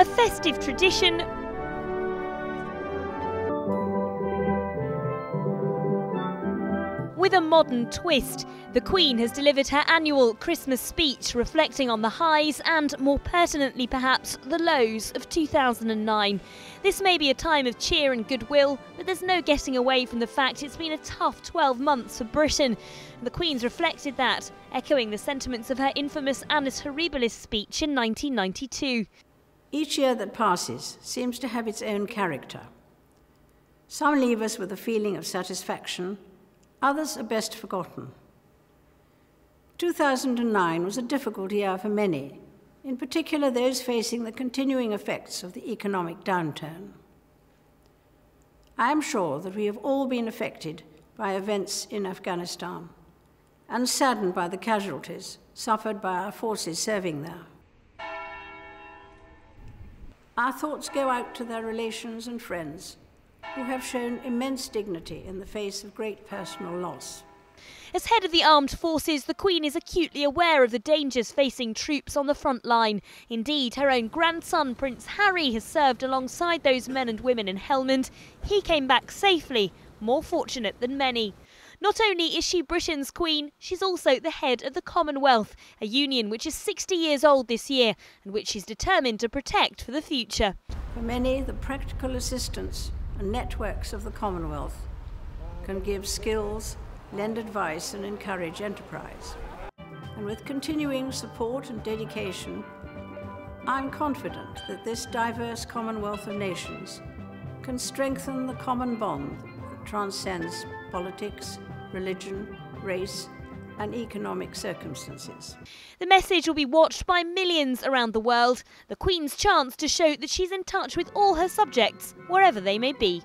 A festive tradition With a modern twist, the Queen has delivered her annual Christmas speech reflecting on the highs and, more pertinently perhaps, the lows of 2009. This may be a time of cheer and goodwill, but there's no getting away from the fact it's been a tough 12 months for Britain. The Queen's reflected that, echoing the sentiments of her infamous Annus Horribilis speech in 1992. Each year that passes seems to have its own character. Some leave us with a feeling of satisfaction Others are best forgotten. 2009 was a difficult year for many, in particular those facing the continuing effects of the economic downturn. I am sure that we have all been affected by events in Afghanistan and saddened by the casualties suffered by our forces serving there. Our thoughts go out to their relations and friends who have shown immense dignity in the face of great personal loss. As head of the armed forces, the Queen is acutely aware of the dangers facing troops on the front line. Indeed, her own grandson, Prince Harry, has served alongside those men and women in Helmand. He came back safely, more fortunate than many. Not only is she Britain's Queen, she's also the head of the Commonwealth, a union which is 60 years old this year and which she's determined to protect for the future. For many, the practical assistance and networks of the Commonwealth can give skills, lend advice, and encourage enterprise. And with continuing support and dedication, I'm confident that this diverse Commonwealth of Nations can strengthen the common bond that transcends politics, religion, race, and economic circumstances. The message will be watched by millions around the world, the Queen's chance to show that she's in touch with all her subjects, wherever they may be.